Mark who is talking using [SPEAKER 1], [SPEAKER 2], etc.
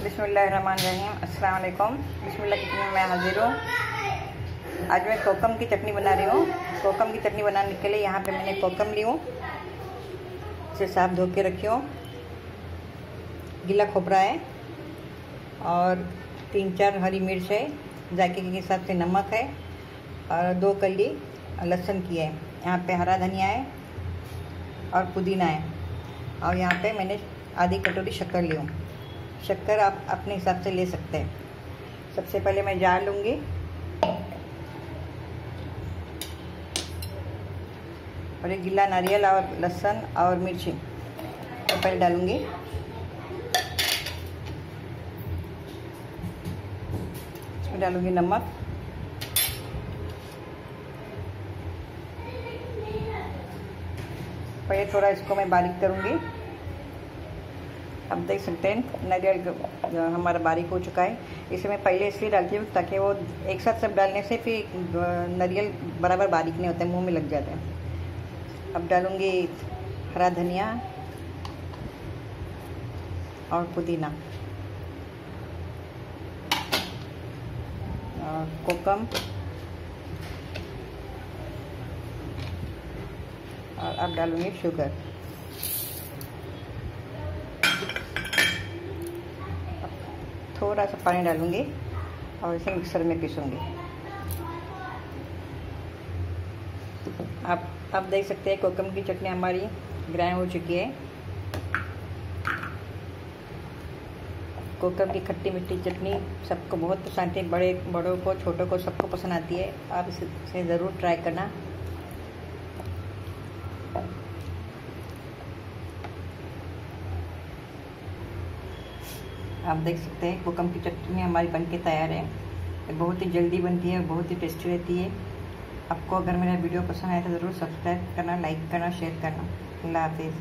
[SPEAKER 1] अस्सलाम वालेकुम बिस्मिल्लाह किचन में मैं हाजिर हूँ? आज मैं कोकम की चटनी बना रही हूँ। कोकम की चटनी बनाने के लिए यहाँ पे मैंने कोकम ली हूँ। इसे साफ़ धो के रखी हूँ। गीला खोपरा है और तीन चार हरी मिर्च है। जायके के हिसाब से नमक है और दो कली लहसुन की है। यहाँ पे हरा धनिया है और पुदीना है। और यहाँ पे मैंने आधी कटोरी शक्कर ली हूँ। शक्कर आप अपने हिसाब से ले सकते हैं। सबसे पहले मैं जार लूँगी। और एक गीला नारियल और लहसुन और मिर्ची तो पहले डालूँगी। इसमें डालूँगी नमक। पहले थोड़ा इसको मैं बारीक करूँगी। अब देख सकते हैं नारियल हमारा बारीक हो चुका है। इसे मैं पहले इसलिए डालती हूँ ताकि वो एक साथ सब डालने से फिर नारियल बराबर बारीक नहीं होते मुँह में लग जाते हैं। अब डालूँगी हरा धनिया और पुदीना। और कोकम। और अब डालूँगी शुगर। थोड़ा सा पानी डालूँगी और इसे मिक्सर में पीसूँगी। आप आप देख सकते हैं कोकम की चटनी हमारी ग्राइंड हो चुकी है। कोकम की खट्टी मिट्टी चटनी सबको बहुत पसंद है, बड़े, बड़ों को, छोटों को सबको पसंद आती है। आप इसे ज़रूर ट्राई करना। आप देख सकते हैं कोकम की चटनी हमारी बनके तैयार है। बहुत ही जल्दी बनती है बहुत ही टेस्टी रहती है। आपको अगर मेरा वीडियो पसंद आया तो ज़रूर सब्सक्राइब करना लाइक करना शेयर करना। अल्लाह हाफिज़।